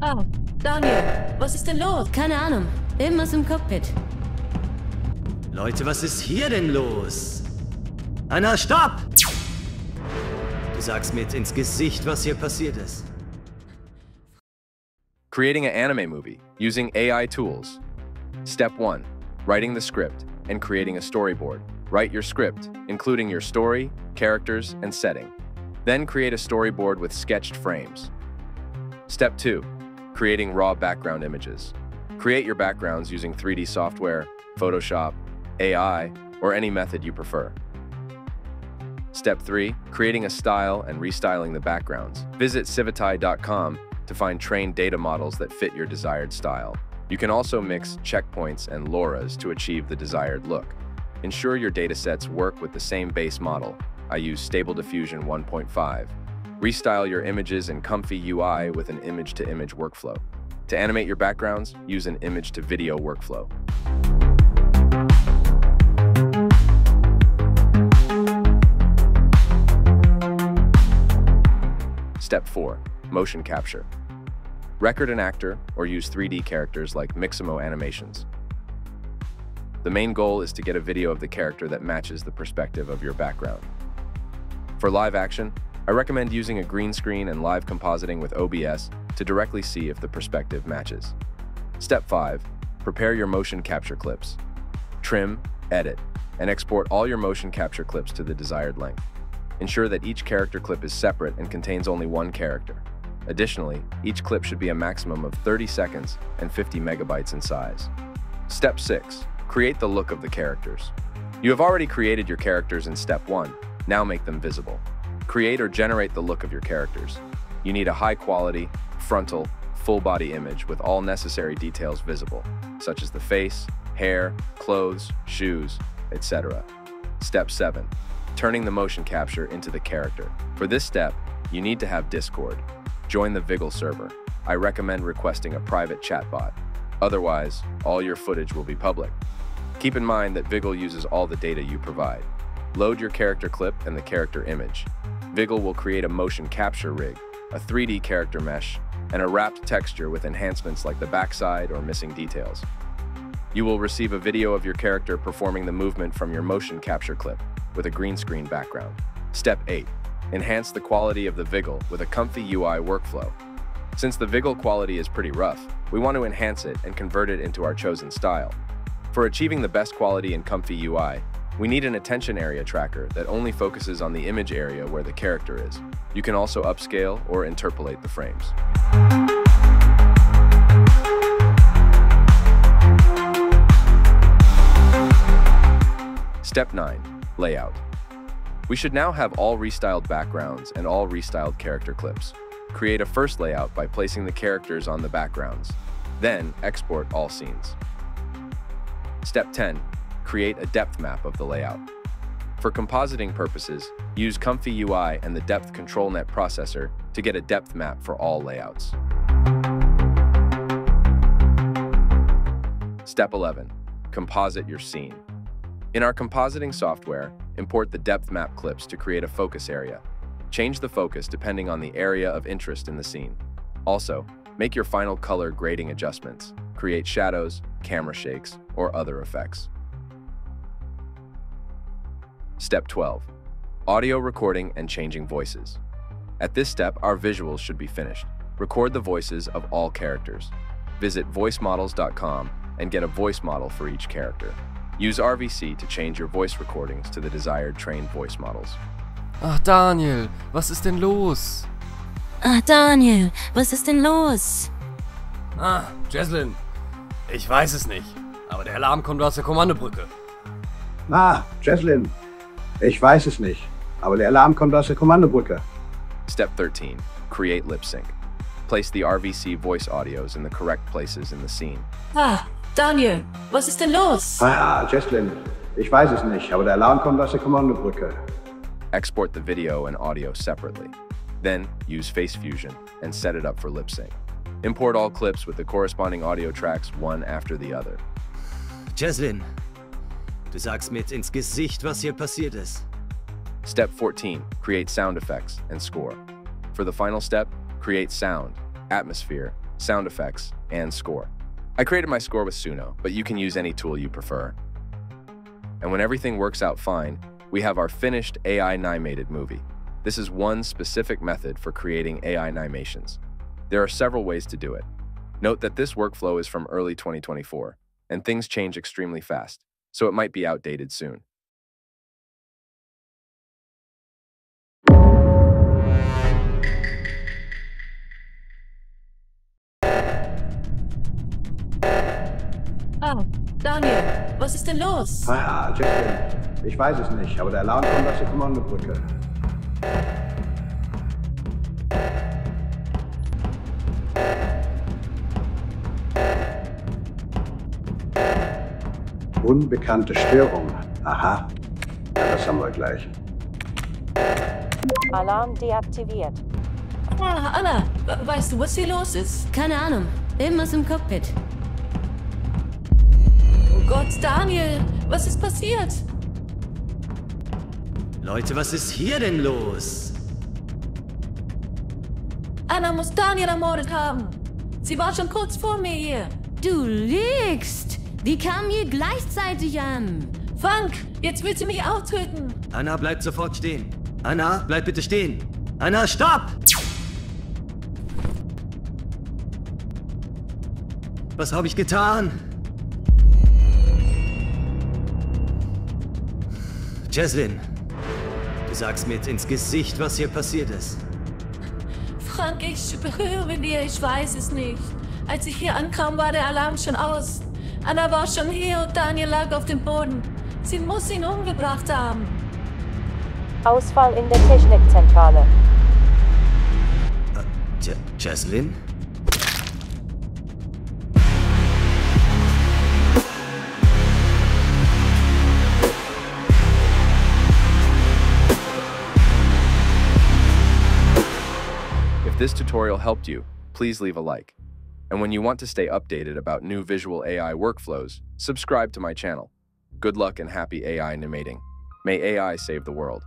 Oh, Daniel, was ist denn los? Keine Ahnung. Irgendwas im Cockpit. Leute, was ist hier denn los? Anna, stopp! Du sagst mir jetzt ins Gesicht, was hier passiert ist. Creating an anime movie using AI tools. Step 1. Writing the script and creating a storyboard. Write your script, including your story, characters, and setting. Then create a storyboard with sketched frames. Step 2. Creating raw background images. Create your backgrounds using 3D software, Photoshop, AI, or any method you prefer. Step 3. Creating a style and restyling the backgrounds. Visit civitai.com to find trained data models that fit your desired style. You can also mix checkpoints and LoRA's to achieve the desired look. Ensure your datasets work with the same base model. I use Stable Diffusion 1.5. Restyle your images in Comfy UI with an image-to-image workflow. To animate your backgrounds, use an image-to-video workflow. Step 4. Motion Capture. Record an actor or use 3D characters like Mixamo animations. The main goal is to get a video of the character that matches the perspective of your background. For live action, I recommend using a green screen and live compositing with OBS to directly see if the perspective matches. Step 5. Prepare your motion capture clips. Trim, edit, and export all your motion capture clips to the desired length. Ensure that each character clip is separate and contains only one character. Additionally, each clip should be a maximum of 30 seconds and 50 megabytes in size. Step 6. Create the look of the characters. You have already created your characters in Step 1, now make them visible. Create or generate the look of your characters. You need a high-quality, frontal, full-body image with all necessary details visible, such as the face, hair, clothes, shoes, etc. Step 7. Turning the motion capture into the character. For this step, you need to have Discord. Join the Viggle server. I recommend requesting a private chatbot. Otherwise, all your footage will be public. Keep in mind that Viggle uses all the data you provide. Load your character clip and the character image. Viggle will create a motion capture rig, a 3D character mesh, and a wrapped texture with enhancements like the backside or missing details. You will receive a video of your character performing the movement from your motion capture clip with a green screen background. Step 8. Enhance the quality of the Viggle with a ComfyUI workflow. Since the Viggle quality is pretty rough, we want to enhance it and convert it into our chosen style. For achieving the best quality and ComfyUI, we need an attention area tracker that only focuses on the image area where the character is. You can also upscale or interpolate the frames. Step 9. Layout. We should now have all restyled backgrounds and all restyled character clips. Create a first layout by placing the characters on the backgrounds. Then, export all scenes. Step 10. Create a depth map of the layout. For compositing purposes, use ComfyUI and the Depth ControlNet processor to get a depth map for all layouts. Step 11. Composite your scene. In our compositing software, import the depth map clips to create a focus area. Change the focus depending on the area of interest in the scene. Also, make your final color grading adjustments create shadows, camera shakes, or other effects. Step 12. Audio recording and changing voices. At this step, our visuals should be finished. Record the voices of all characters. Visit voicemodels.com and get a voice model for each character. Use RVC to change your voice recordings to the desired trained voice models. Ach Daniel, was ist denn los? Ah, Daniel, was ist denn los? Ah, Jeslyn, ich weiß es nicht, aber der Alarm kommt aus der Kommandobrücke. Ah, Jeslyn. Ich weiß es nicht, aber der Alarm kommt aus der Kommandobrücke. Step 13. Create lip sync. Place the RVC voice audios in the correct places in the scene. Ah, Daniel, was ist denn los? Ah, Jeslyn. Ich weiß es nicht, aber der Alarm kommt aus der Kommandobrücke. Export the video and audio separately. Then, use FaceFusion and set it up for lip sync. Import all clips with the corresponding audio tracks one after the other. Jeslyn, du sagst mir jetzt ins Gesicht, was hier passiert ist. Step 14. Create sound effects and score. For the final step, create sound, atmosphere, sound effects, and score. I created my score with Suno, but you can use any tool you prefer. And when everything works out fine, we have our finished AI animated movie. This is one specific method for creating AI animations. There are several ways to do it. Note that this workflow is from early 2024, and things change extremely fast, so it might be outdated soon. Ah, Daniel, was ist denn los? Ah, Jackson. Ich weiß es nicht, aber der Alarm kommt aus der Kommandobrücke. Unbekannte Störung. Aha. Ja, das haben wir gleich. Alarm deaktiviert. Ah, Anna, we- weißt du, was hier los ist? Keine Ahnung. Irgendwas im Cockpit. Oh Gott, Daniel, was ist passiert? Leute, was ist hier denn los? Anna muss Daniel ermordet haben. Sie war schon kurz vor mir hier. Du lügst! Die kamen hier gleichzeitig an. Frank, jetzt will sie mich auch töten. Anna, bleib sofort stehen. Anna, bleib bitte stehen. Anna, stopp! Was habe ich getan? Jaslyn, du sagst mir jetzt ins Gesicht, was hier passiert ist. Frank, ich schwöre dir, ich weiß es nicht. Als ich hier ankam, war der Alarm schon aus. Anna war schon hier und Daniel lag auf dem Boden. Sie muss ihn umgebracht haben. Ausfall in der Technikzentrale. Äh, J Jaslyn? If this tutorial helped you, please leave a like. And when you want to stay updated about new visual AI workflows, subscribe to my channel. Good luck and happy AI animating. May AI save the world.